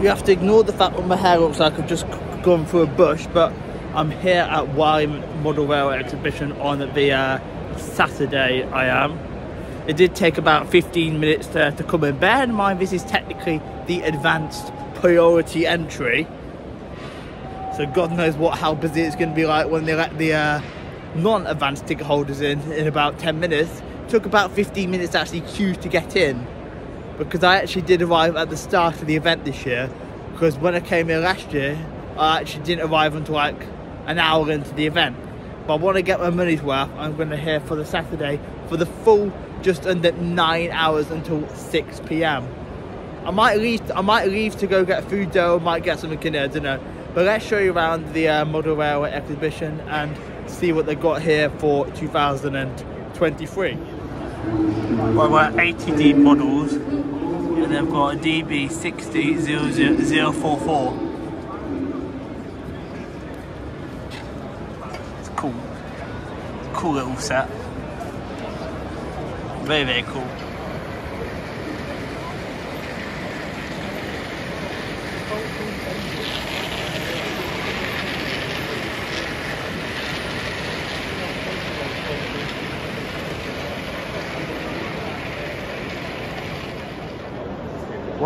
You have to ignore the fact that my hair looks like I've just gone through a bush, but I'm here at Warley Model Railway Exhibition on the uh, Saturday I am. It did take about 15 minutes to, to come in. Bear in mind this is technically the advanced priority entry. So God knows what how busy it's going to be like when they let the uh, non-advanced ticket holders in in about 10 minutes. It took about 15 minutes to actually queue to get in because I actually did arrive at the start of the event this year because when I came here last year I actually didn't arrive until like an hour into the event but I want to get my money's worth I'm going to here for the Saturday for the full just under nine hours until 6 p.m. I might leave. I might leave to go get food though. I Might get something in there. I don't know. But let's show you around the uh, model railway exhibition and see what they got here for 2023. Well, we're ATD models, and they've got a DB6000044. It's cool. Cool little set. Very, very cool.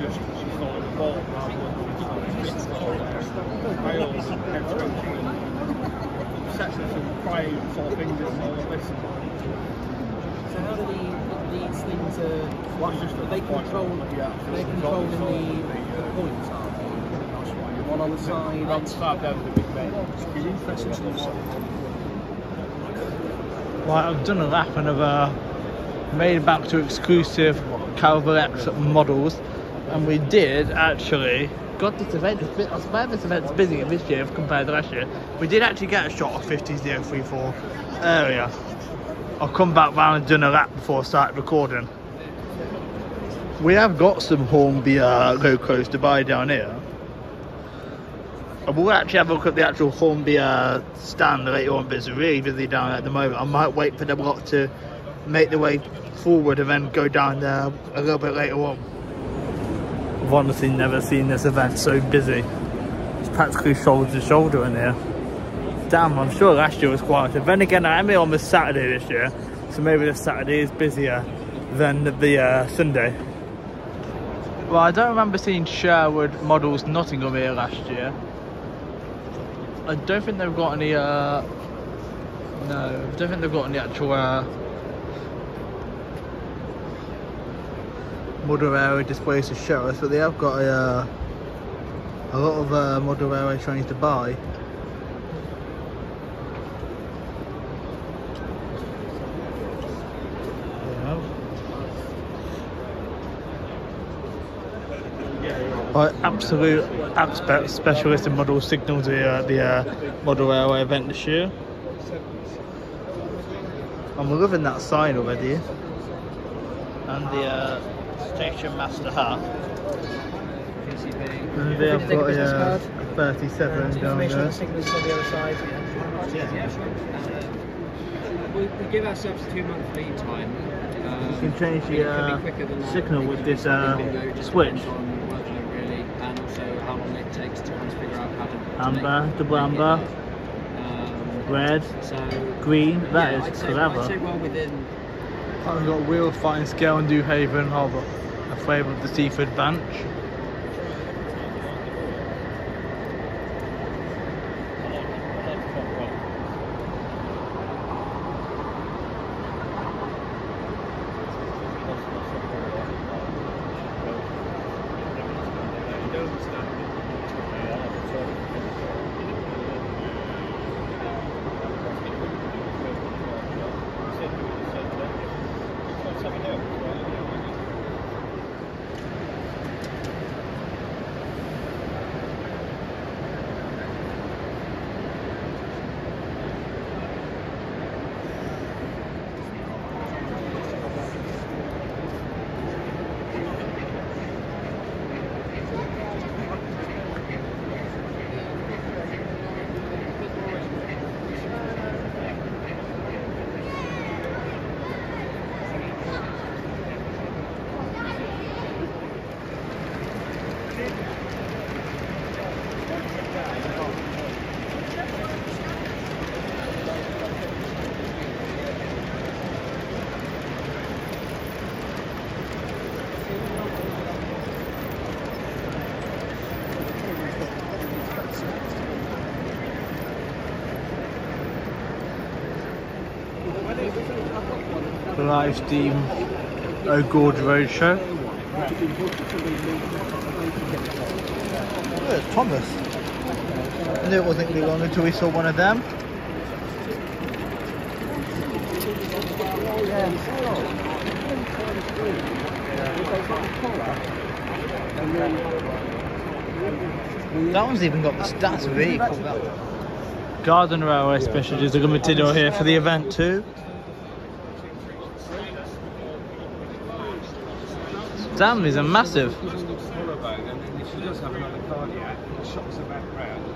Just she thought the ball rather than rails, head scratching and sets us some crying four fingers and all this. So how do the, these things uh, Well, just they control Yeah, they're controlling the, the points, are they? One on the side. Around the side there with the big bend. Right, I've done a lap and I've uh, made it back to exclusive Caravelle X models, and we did actually. God, this event is bit. I swear this event's busier this year compared to last year. We did actually get a shot of 50034 area. I've come back round and done a lap before I started recording. We have got some Hornby uh, locos to buy down here. We'll actually have a look at the actual Hornby uh, stand later on, but it's really busy down at the moment. I might wait for them lot to make their way forward and then go down there a little bit later on. I've honestly never seen this event so busy. It's practically shoulder to shoulder in here. Damn, I'm sure last year was quieter. Then again, I am here on the Saturday this year, so maybe the Saturday is busier than the uh, Sunday. Well, I don't remember seeing Sherwood models Nottingham here last year. I don't think they've got any, uh, no, I don't think they've got any actual, uh, model railway displays to show us, but they have got a, uh, a lot of uh, model railway trains to buy. Yeah. Absolute aspect specialist in model signals here at the uh, model railway event this year. I'm loving that sign already. And the uh, station master hat. And they have got a, uh, a 37 down there. the signals on the other side. We, we give ourselves two month lead time. Um, You can change the uh, be quicker than that. signal with this uh, something bingo, just switch. depends on the workload really, and also how long it takes to kind figure out how to. to Amber, double amber. Um, Red, so green, that yeah, is I'd say, clever. I'd say well within I've got wheel fighting scale and New Haven of a flavour of the seafood Banch. Live stream a Gorge Road show. Oh, Thomas. I knew it wasn't going to be long until we saw one of them. That one's even got the stats really cool. Garden Railway specialties are going to be here for the event too. Damn, these are massive. collarbone, and then if she does have another cardiac, it shocks her back round. and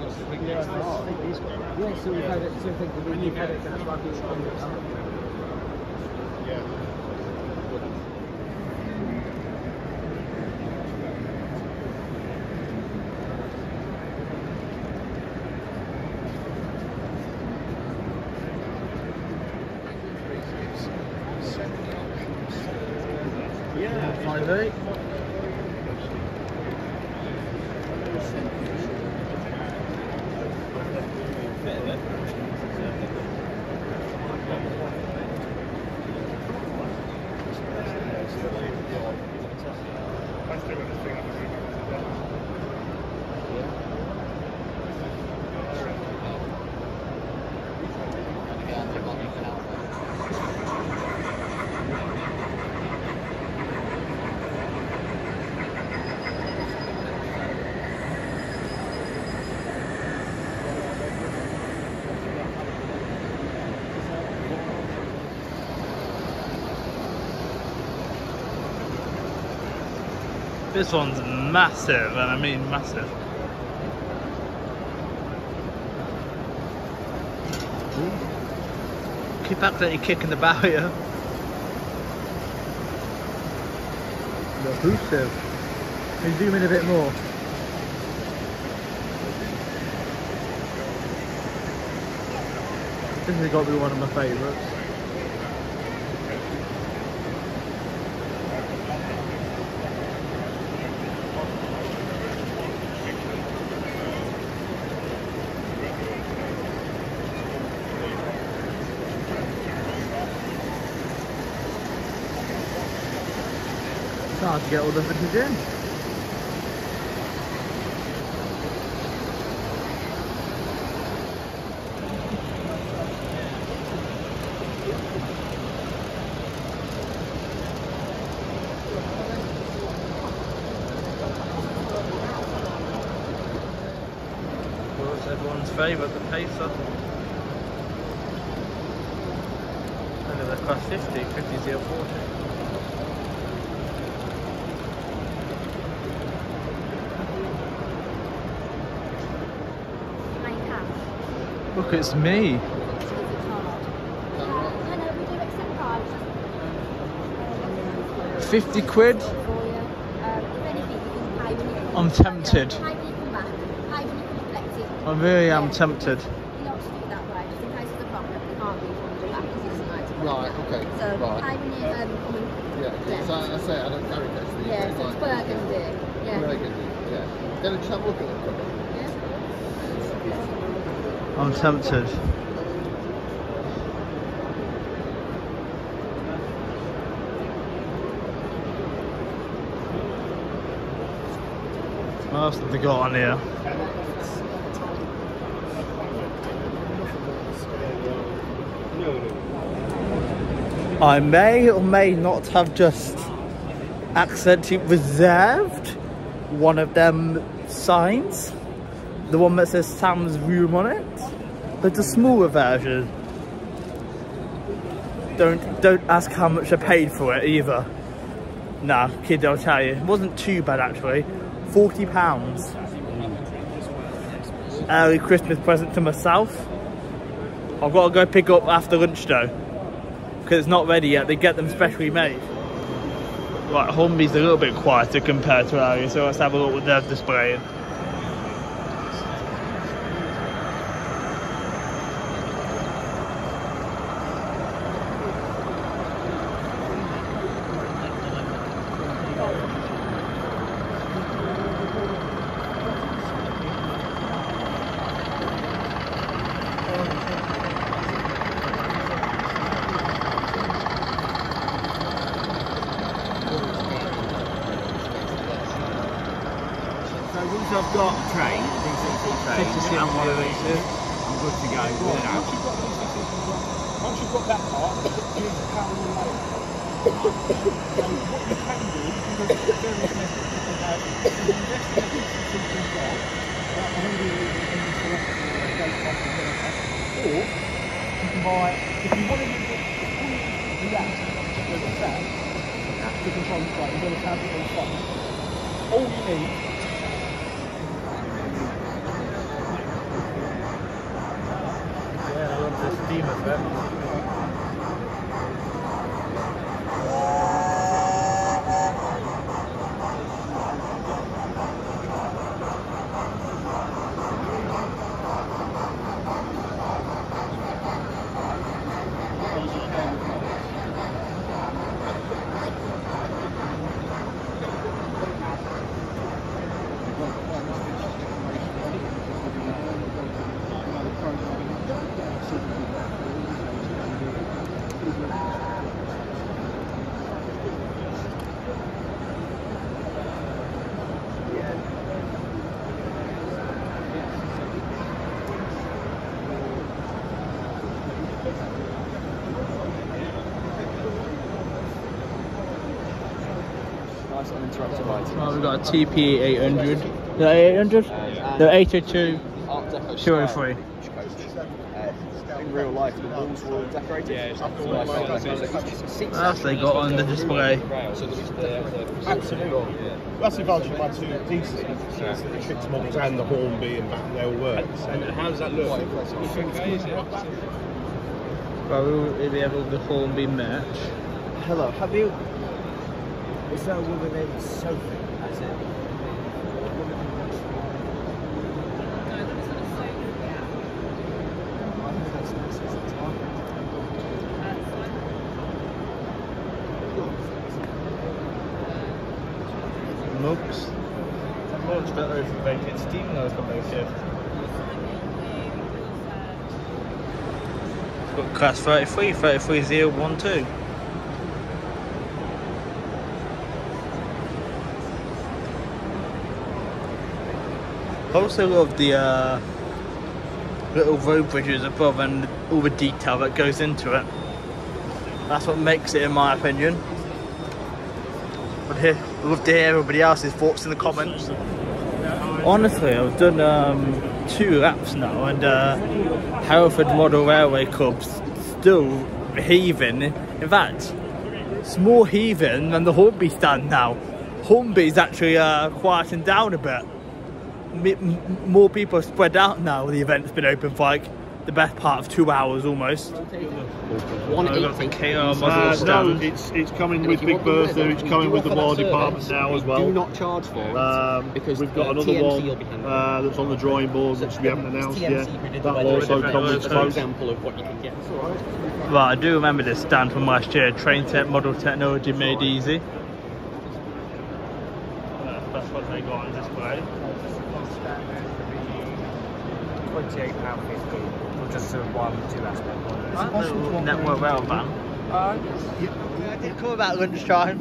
it's the thing gets Yeah, so we've had it, so I think we've had it kind of like it's on the Five This one's massive, and I mean massive. Keep accidentally kicking the barrier. Elusive. Can you zoom in a bit more? This has got to be one of my favourites. To get all the footage in. What's everyone's favourite, the Pacer? And they're class 50, 50 040. Look, it's me. Fifty quid. I'm tempted. I really am tempted. Right, okay. So, right. I when you um, come and Yeah, because I, I say I don't carry cash these yeah, days. so it's like- burgundy. Yeah. Burgundy, yeah. Get a just have a look at them. couple. I'm tempted. What else have they got on here? I may or may not have just accidentally reserved one of them signs. The one that says Sam's Room on it. There's a smaller version. Don't don't ask how much I paid for it either. Nah, kid, I'll tell you. It wasn't too bad actually. Forty pounds. Early Christmas present to myself. I've got to go pick up after lunch though. Because it's not ready yet. They get them specially made. Right, Hornby's a little bit quieter compared to earlier, so let's have a look what they're displaying. To control the plane, whether it's have it on phone, all you need Nice we've got a TP 800. The 800? The 802. Art Deco 203. style coach. Uh, in real life, the walls were all decorated. Yeah, it's nice Art Deco. Seats What else they got on the display? So the, the, Absolutely. That's the advantage of my two DCs, is the Trix models and the Hornby and back, they all work. And how does that look? Well, we'll be able to Hornby merch. Hello, have you? Is that a woman named Sophie? That's it. Mugs. Much better if you make it steam though for make it. Got class 33, 33012. Also love the uh, little road bridges above and all the detail that goes into it. That's what makes it in my opinion. But here, I'd love to hear everybody else's thoughts in the comments. Honestly, I've done um, two laps now, and uh, Hereford Model Railway Club's still heaving. In fact, it's more heaving than the Hornby stand now. Hornby's actually uh, quieting down a bit. M- more people spread out now. The event's been open for like the best part of two hours almost. One KO uh, no, it's it's coming with Big Bertha. It's coming with the War Department now as well. Do not charge for it um, because we've got another TMC one uh, that's on the drawing board, which we haven't announced yet. That will also come with an example of what you can get. Right, I do remember this stand from last year. Train Tech Model Technology Made Easy. Uh, that's what they got on display. £28.50 just a one-two aspect of. It's possible to network rail van. Uh, yeah, I did call about lunchtime.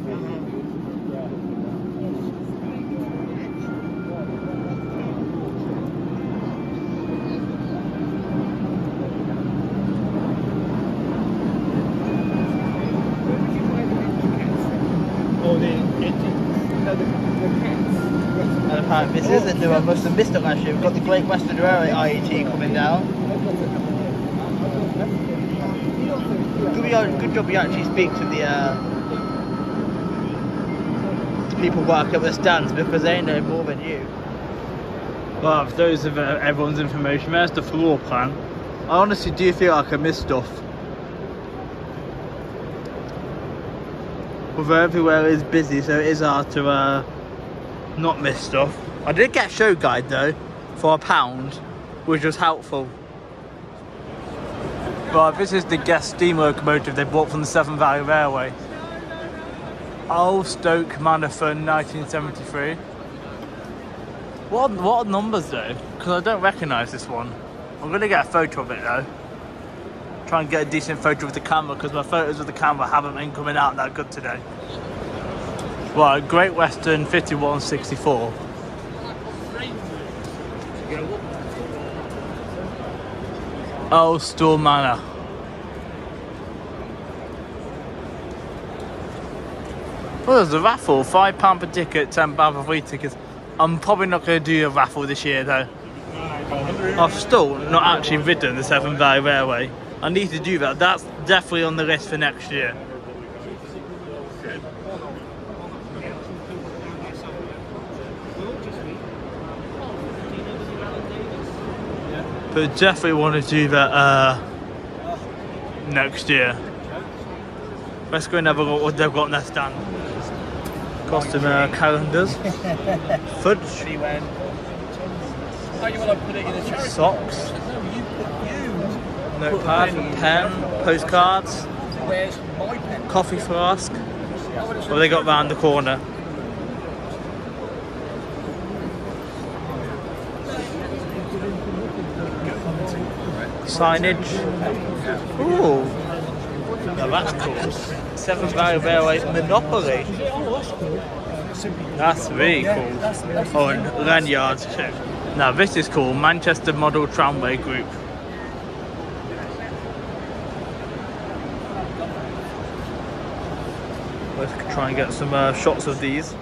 Oh, this isn't new, I must have missed it last year. We've got the Great Western Railway IET coming down. Good, good job you actually speak to the uh, people working at the stands because they know more than you. Well, those of uh, everyone's information, there's the floor plan. I honestly do feel like I missed stuff. Although everywhere is busy, so it is hard to uh, not miss stuff. I did get a show guide though, for a pound, which was helpful. But this is the guest steam locomotive they bought from the Severn Valley Railway. Erlestoke Manor Fund 1973. What, what are numbers though? Because I don't recognise this one. I'm going to get a photo of it though. Try and get a decent photo with the camera because my photos with the camera haven't been coming out that good today. Right, Great Western 5164. Erlestoke Manor. Well, there's a raffle, £5 per ticket, £10 for free tickets. I'm probably not going to do a raffle this year though. I've still not actually ridden the Severn Valley Railway. I need to do that. That's definitely on the list for next year. But definitely want to do that uh, next year. Let's go and have a look what they've got in their stand. Customer calendars, fudge, socks, notepad, pen, postcards, Where's my pen? coffee flask. What they got round the corner? Signage. Ooh. Now that's cool. Severn Valley Railway Monopoly. That's really cool. Oh, and lanyards. Now this is cool. Manchester Model Tramway Group. Let's try and get some uh, shots of these.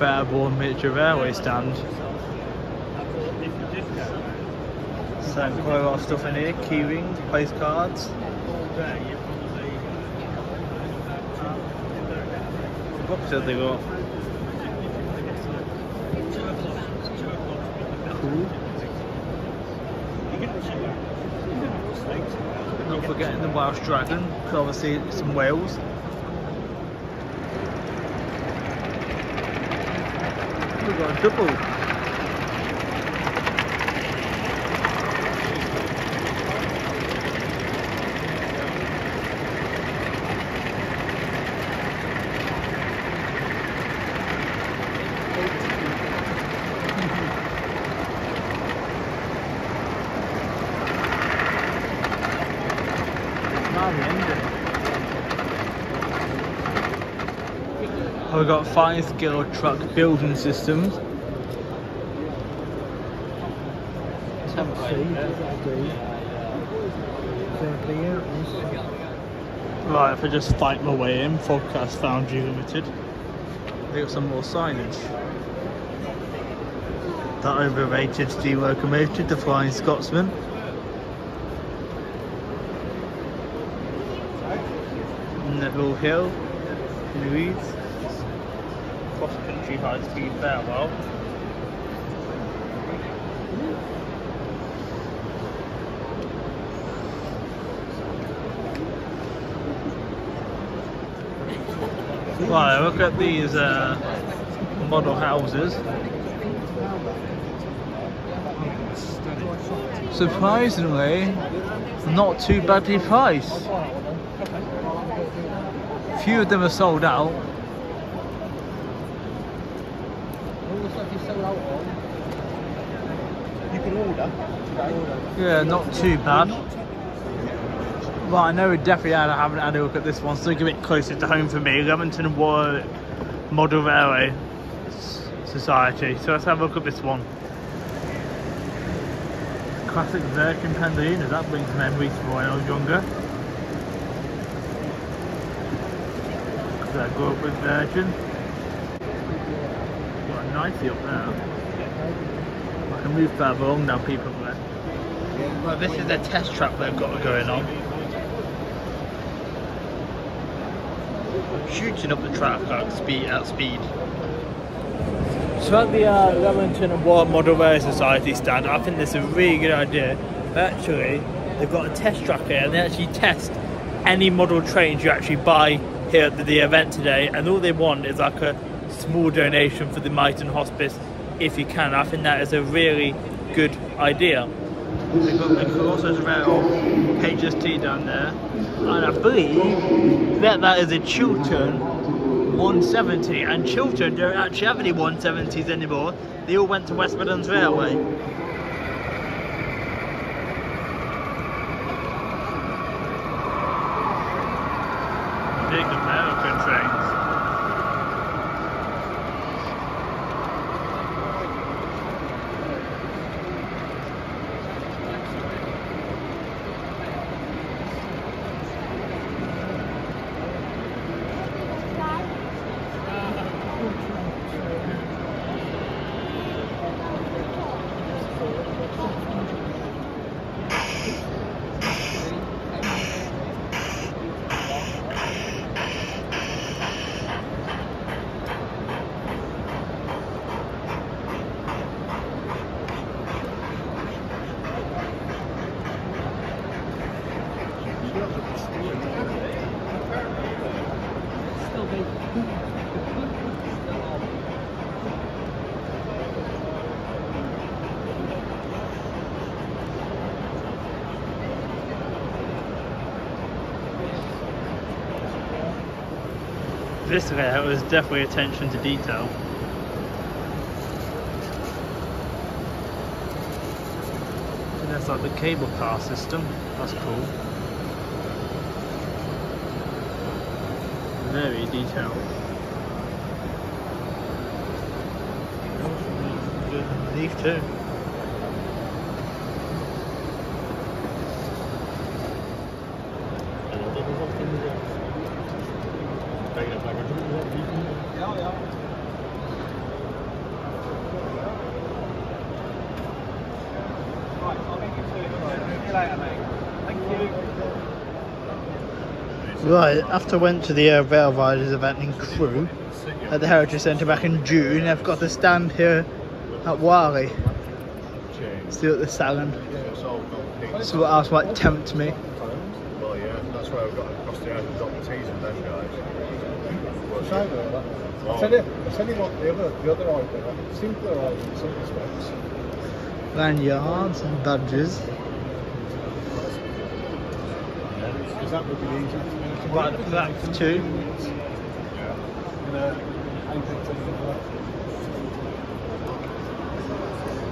Fairbourne Miniature Railway stand. So quite a lot of stuff in here, key rings, postcards. What have they got? Cool. Not forgetting the Welsh Dragon, because obviously it's in Wales. We've got 5 scale truck building systems. Right, if I just fight my way in, Forecast Foundry Limited. They got some more signage. That overrated steam locomotive, the Flying Scotsman. Neville Hill, Louise country high speed farewell. Right, look at these uh, model houses. Surprisingly, not too badly priced. Few of them are sold out. All the stuff you sell out on, You can order. Yeah, not too bad. Well, I know we definitely had, haven't had a look at this one, so it's a bit closer to home for me. Leamington Warwick Model Railway Society. So let's have a look at this one. Classic Virgin Pendulino, that brings memories from when I was younger. Could I go up with Virgin? Got a nicely up there. Can move further along now, people. There. Well, this is a test track they've got going on. Shooting up the track at speed. At speed. So at the uh, Leamington and War Model Railway Society stand, I think this is a really good idea. Actually, they've got a test track here, and they actually test any model trains you actually buy here at the, the event today. And all they want is like a small donation for the Myton Hospice if you can. I think that is a really good idea. We've got the Colas Rail HST down there, and I believe that that is a Chiltern 170, and Chiltern don't actually have any 170s anymore. They all went to West Midlands Railway. Big American trains. This rail was definitely attention to detail. And that's like the cable car system. That's cool. Very detailed. Leaf too. Right, after I went to the uh, Rail Riders event in Crewe at the Heritage Centre back in June, I've got the stand here at Warley. Still at the salon. See what else might tempt me. Well, yeah, that's why I've got across the end and got the teas and them guys. I'll tell you, I'll tell you what the other, the other item, simpler item in some respects. Lanyards and badges. Because that would be easy. Right, that too.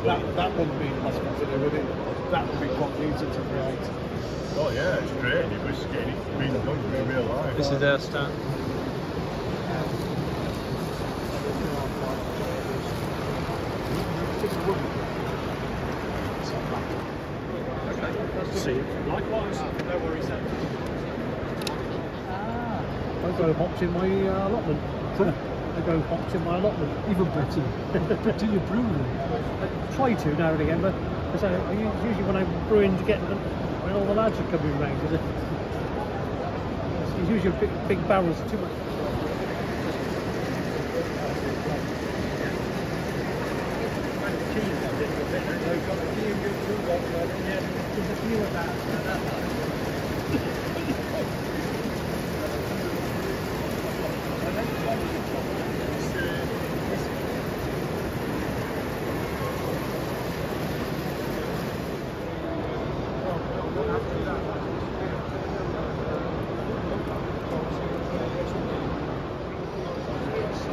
That, that wouldn't be impossible to do, would it? That would be quite easy to create. Oh yeah, it's great. You're just getting it being done in real life. This is their stand. See. Likewise, no worries. I go hopped in my uh, allotment. I go hopped in my allotment. Even better. Do you brew them? I try to now and again, but as I, I u- usually when I'm brewing to get them, when all the lads are coming round, because it's usually big, big barrels, too much.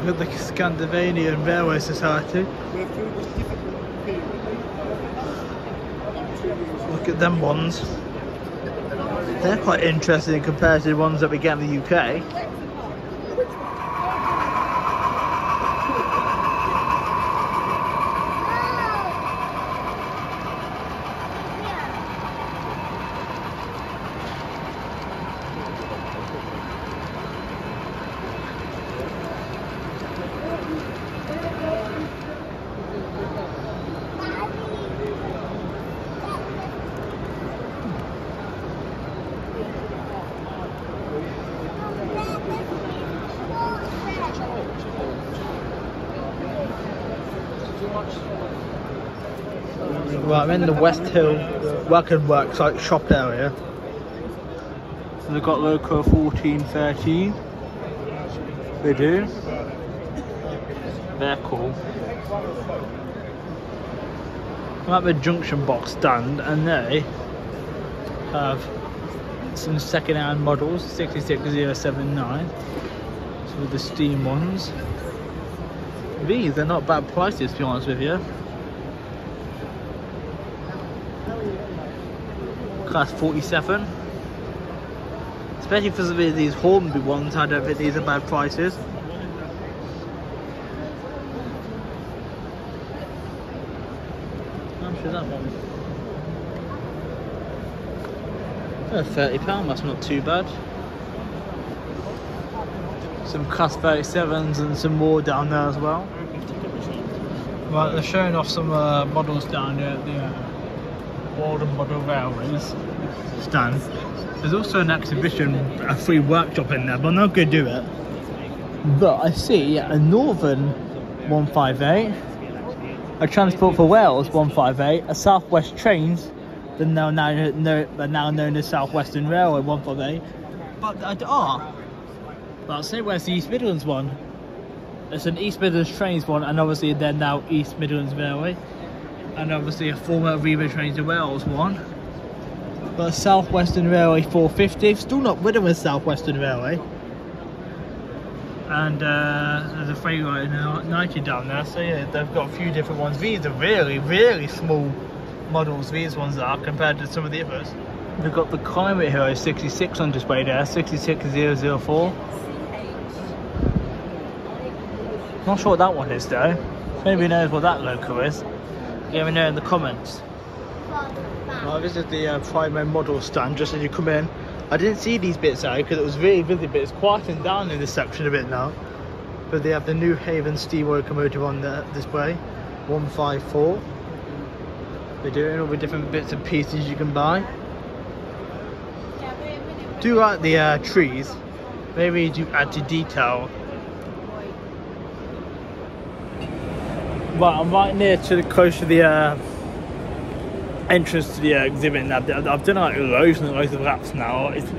Look like a Scandinavian Railway Society. Look at them ones. They're quite interesting compared to the ones that we get in the UK. Right, I'm in the West Hill Wagon Works like shop area. So they've got local 1413. They do. They're cool. I'm at the junction box stand and they have some second-hand models 66079 so with the steam ones these they're not bad prices to be honest with you class 47 especially for some of these Hornby ones I don't think these are bad prices how much is that one? Oh, £30, that's not too bad. Some class 37s and some more down there as well. Right, they're showing off some uh, models down there at the uh, Walden Model Railways stand. There's also an exhibition, a free workshop in there, but I'm not going to do it. But I see a Northern 158, a Transport for Wales 158, a Southwest Trains they're now, now, they're now known as Southwestern Railway 158. But uh, ah, but I'll say where's the East Midlands one? It's an East Midlands Trains one, and obviously they're now East Midlands Railway, and obviously a former Arriva Trains of Wales one. But Southwestern Railway 450, still not with them as Southwestern Railway. And uh, there's a Freightliner 90 down there, so yeah, they've got a few different ones. These are really, really small models these ones are compared to some of the others. We've got the Climate Hero 66 on display there, 66004. Not sure what that one is though. Maybe knows what that logo is, let me know in the comments. Well, this is the uh, Primo model stand just as you come in. I didn't see these bits out because it was really busy, but it's quieting down in this section a bit now. But they have the New Haven steam locomotive on the display, 154. They're doing all the different bits and pieces you can buy. Do like the uh, trees. Maybe do add to detail. Right, I'm right near to the close to the uh, entrance to the uh, exhibit. And I've, I've done like loads and loads of laps now. It's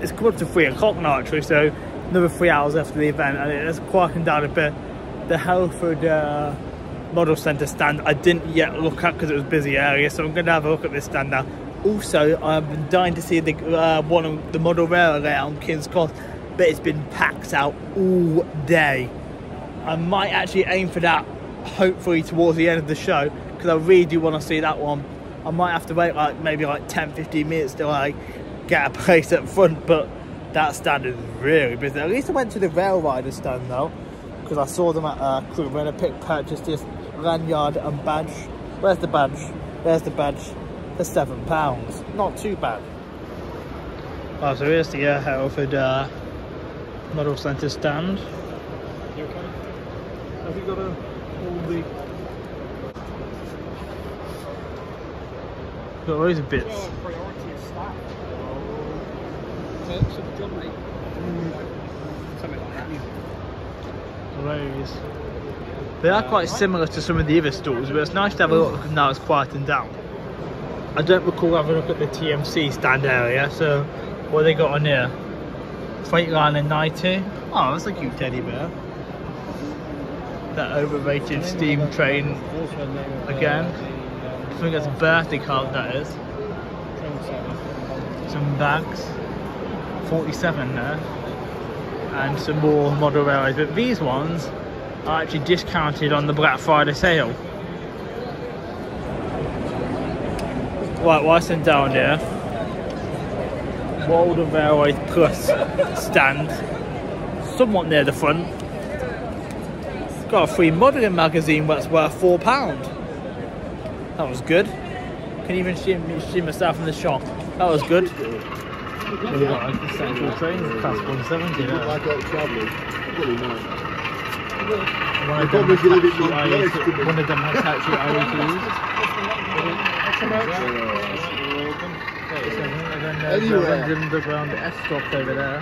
it's come up to three o'clock now actually, so another three hours after the event, and it's quieting down a bit. The Hereford. Uh, model centre stand I didn't yet look at because it was busy area so I'm going to have a look at this stand now also I've been dying to see the uh, one of the model railway on King's Cross but it's been packed out all day I might actually aim for that hopefully towards the end of the show because I really do want to see that one I might have to wait like maybe like 10-15 minutes to like get a place up front but that stand is really busy at least I went to the rail rider stand though because I saw them at uh, Crewe when I picked purchased this lanyard and badge. Where's the badge? There's the badge for seven pounds. Not too bad. Oh, so here's the uh, Hereford uh, Model Centre stand. You okay? Have you got a all the Got loads of bits. oh, priority of staff? Perks of the job, mate. Something like that. Loads. They are quite similar to some of the other stores, but it's nice to have a look because now it's quieting down. I don't recall having a look at the TMC stand area, so what they got on here? Freightliner 90. Oh, that's a cute teddy bear. That overrated steam train again. I think that's a birthday card that is. Some bags. 47 there. And some more model railways. But these ones are actually discounted on the Black Friday sale. Right, whilst I'm down here, Walden Railways Plus stand, somewhat near the front. Got a free modelling magazine that's worth £4. That was good. Can even see, see myself in the shop. That was good. We've like the central train, class 170 there. Like out travelling. Really nice. One of them has if you live in tattoo I North used to- Wales, one of them has tattoo I used to use. and then there's the Anywhere. Underground S stop over there.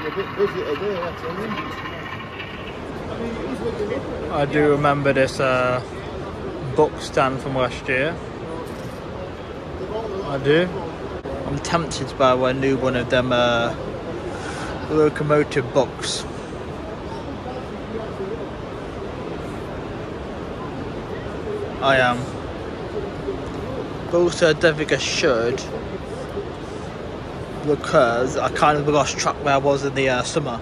A bit busy today, that's all. I do remember this uh, book stand from last year. I do. I'm tempted buy one new one of them uh, locomotive books. I am. But also, I don't think I should. Because I kind of lost track where I was in the uh, summer.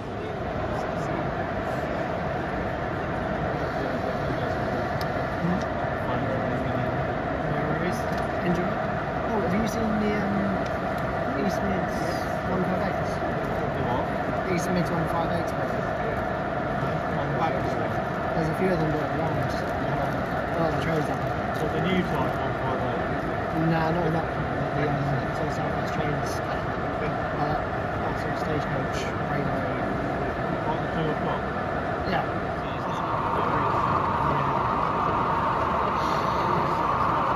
Enjoy. Oh, have you seen the um, East Mids 158s? The East Mids 158s, There's a few of them going around. A lot of trains down there. So the new type on Friday. Nah, not that one. but The um, sort of Southwest trains. Uh, that sort of stagecoach railway. On the two o'clock. Yeah.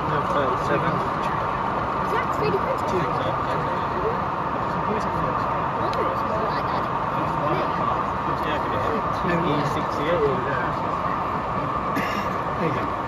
No, 37. That's really pretty. Oh, it's more like that. There you go.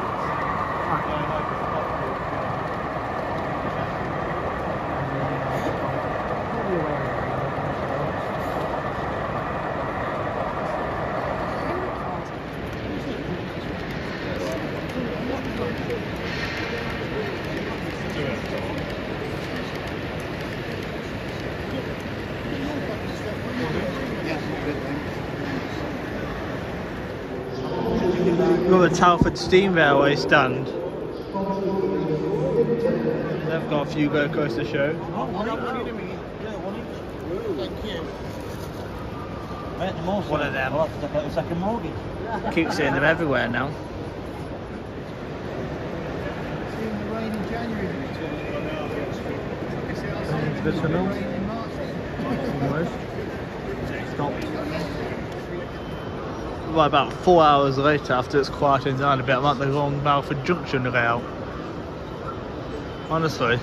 Got the Telford Steam Railway stand. They've got a few go coaster show. One of them. I'll have to take out a second mortgage. Keep seeing them everywhere now. This for now? Stopped. Well, about four hours later, after it's quieting down a bit, I'm at the Long Balfour Junction rail. Honestly,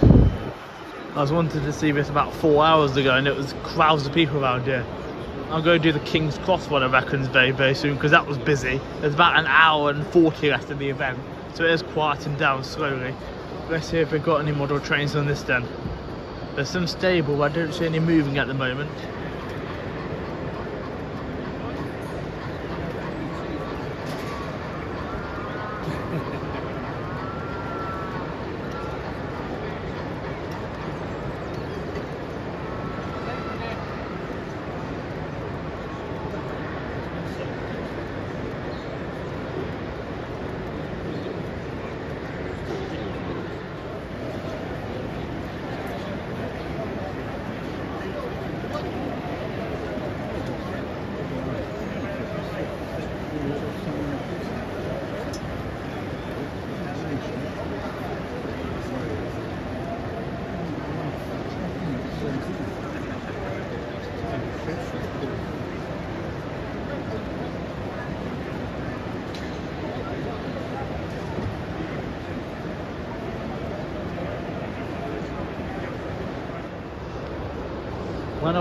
I was wanting to see this about four hours ago, and it was crowds of people around here. I'm going to do the King's Cross one, I reckon, very, very soon, because that was busy. There's about an hour and 40 left of the event, so it is quieting down slowly. Let's see if we've got any model trains on this then. There's some stable, I don't see any moving at the moment.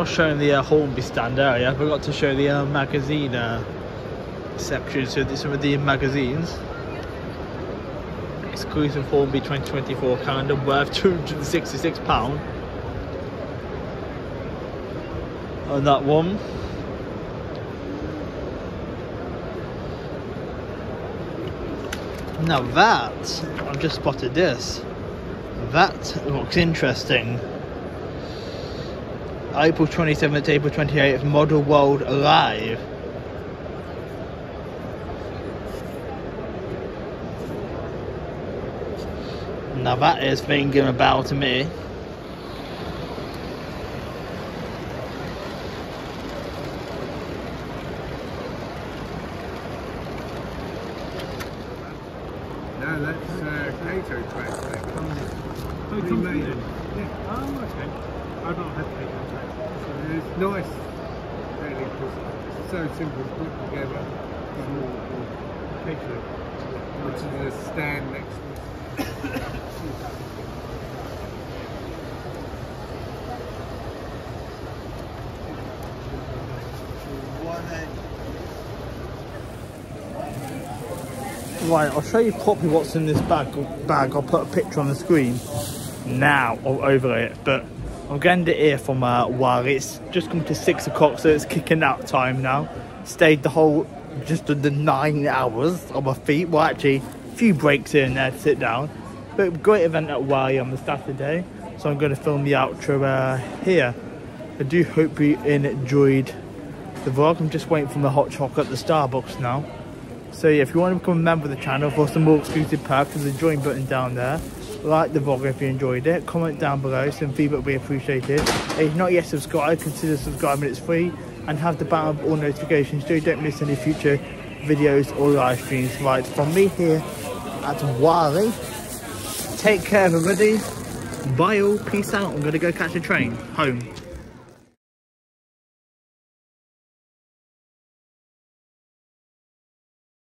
Was showing the uh, Hornby stand earlier, I forgot to show the uh, magazine uh, section. So the- some of the magazines. Exclusive Hornby 2024 calendar worth £266. On that one. Now that, I've just spotted this. That looks interesting. April 27th to April 28th, Model World Live. Now that is thinking about to me. No, that's uh, Kato track. That comes Oh, remade. confusing. Yeah. Oh, okay. I've not had to take that. So it's nice, really, because it's so simple to put together. Small picture, which is a stand next to it. Right, I'll show you properly what's in this bag. Bag. I'll put a picture on the screen now. I'll overlay it, but I'm getting it here from uh, it's just come to six o'clock, so it's kicking out time now. Stayed the whole just under nine hours on my feet. Well, actually, a few breaks here and there to sit down. But great event at Y on the Saturday. So I'm going to film the outro uh, here. I do hope you enjoyed the vlog. I'm just waiting for my hot chocolate at the Starbucks now. So yeah, if you want to become a member of the channel for some more exclusive perks, there's a join button down there. Like the vlog if you enjoyed it. Comment down below, some feedback would be appreciated. If you're not yet subscribed, consider subscribing, it's free. And have the bell of all notifications so you don't miss any future videos or live streams. Right, from me here at Warley. Take care everybody. Bye all, peace out. I'm gonna go catch a train home.